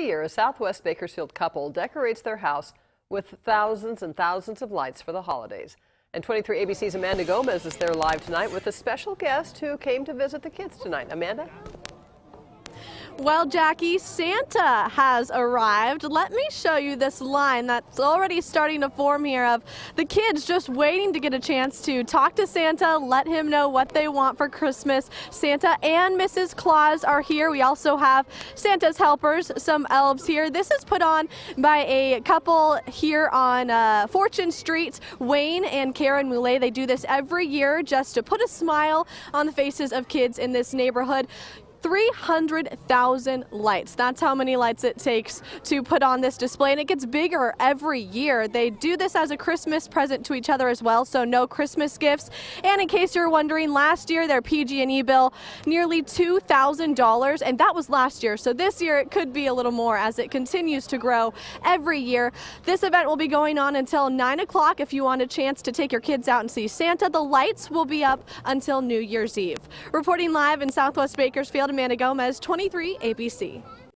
Every year, a Southwest Bakersfield couple decorates their house with thousands and thousands of lights for the holidays. And 23 ABC's Amanda Gomez is there live tonight with a special guest who came to visit the kids tonight. Amanda? Well, Jackie, Santa has arrived. Let me show you this line that's already starting to form here of the kids just waiting to get a chance to talk to Santa, let him know what they want for Christmas. Santa and Mrs. Claus are here. We also have Santa's helpers, some elves here. This is put on by a couple here on uh, Fortune Street, Wayne and Karen Moulet. They do this every year just to put a smile on the faces of kids in this neighborhood. 300,000 lights. That's how many lights it takes to put on this display, and it gets bigger every year. They do this as a Christmas present to each other as well, so no Christmas gifts. And in case you're wondering, last year their PG&E bill nearly $2,000, and that was last year. So this year it could be a little more as it continues to grow every year. This event will be going on until 9 o'clock if you want a chance to take your kids out and see Santa. The lights will be up until New Year's Eve. Reporting live in Southwest Bakersfield, Amanda Gomez, 23 ABC.